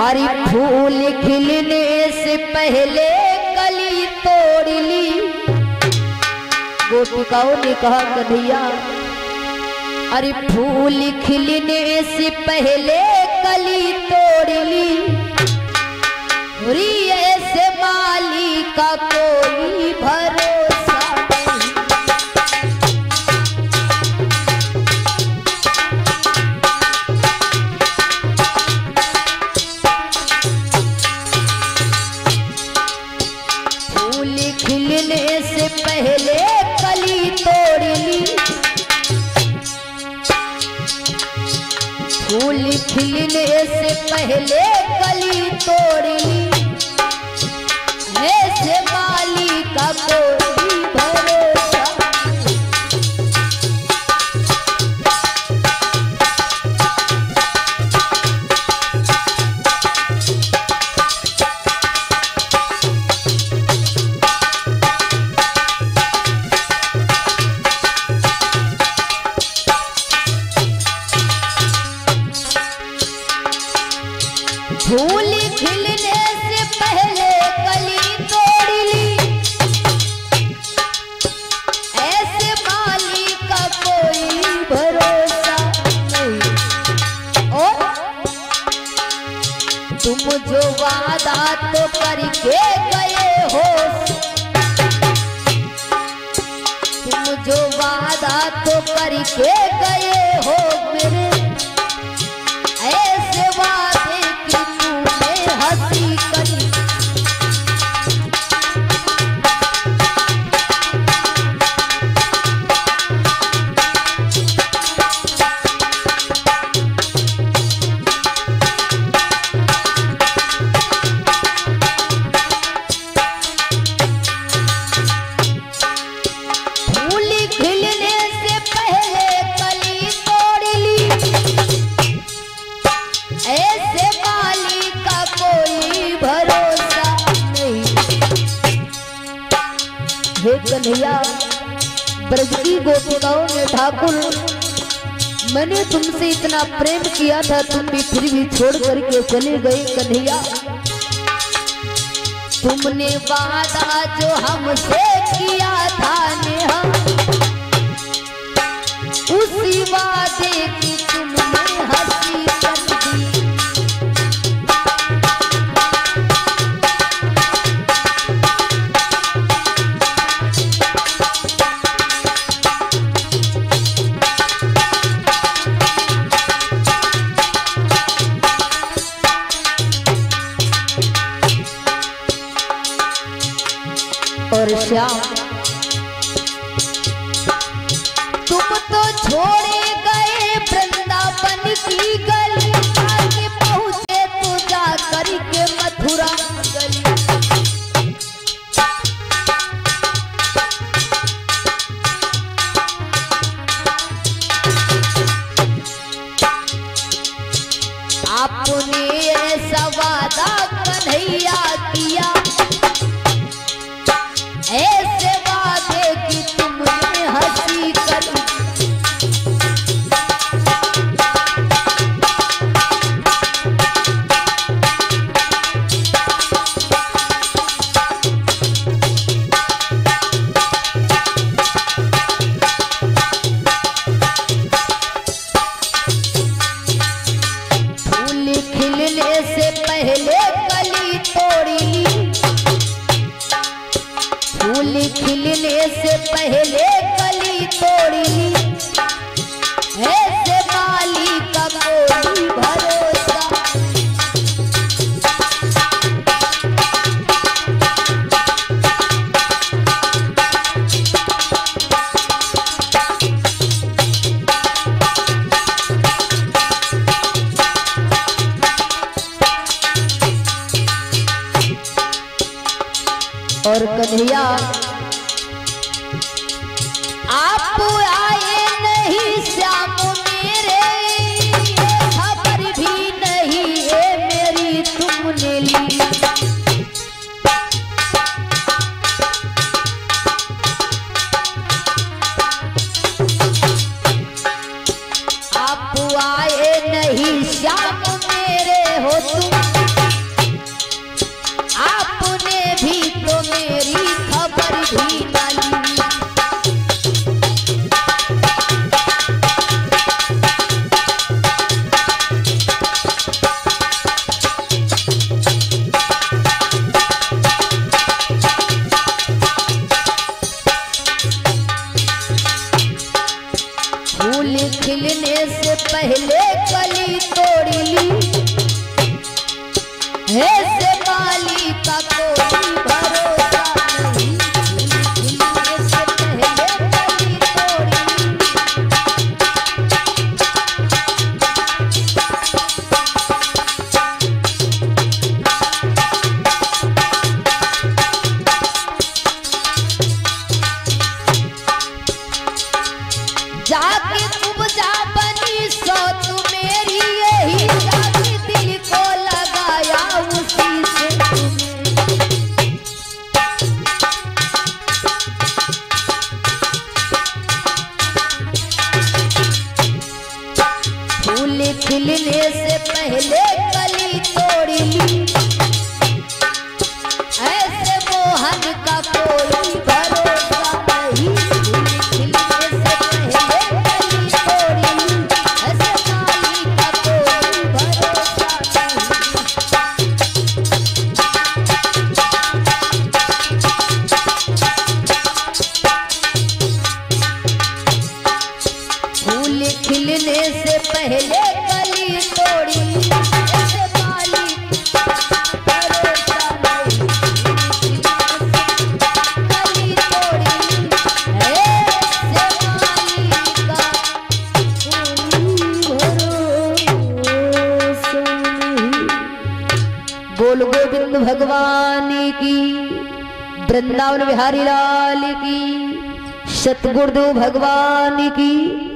अरे फूल खिलने से पहले कली तोड़ ली। गोपिकाओं ने कहा, कन्हैया, अरे फूल खिलने से पहले कली तोड़ ली। ऐसे माली का फूल खिलने से पहले कली तोड़ ली ऐसे बाली का कोई जो वादा तो करके गए हो। तुम जो वादा तो करके गए हो। कोई भरोसा नहीं। कन्हैया की गोपिकाओं ने ठाकुर, मैंने तुमसे इतना प्रेम किया था, तुम भी फिर भी छोड़ करके चले गए कन्हैया। तुमने वादा जो हमसे किया था नेहा, उसी वादे कली फूल खिलने से पहले कली तोड़ी। और कन्हैया। आप आए नहीं श्याम मेरे, खबर भी नहीं है मेरी तुमने ली आप आए नहीं श्याम खिलने से पहले कली तोड़ ली। ऐसे माली का को बोल गोविंद भगवान की वृंदावन बिहारी लाल की सतगुरुदेव भगवान की।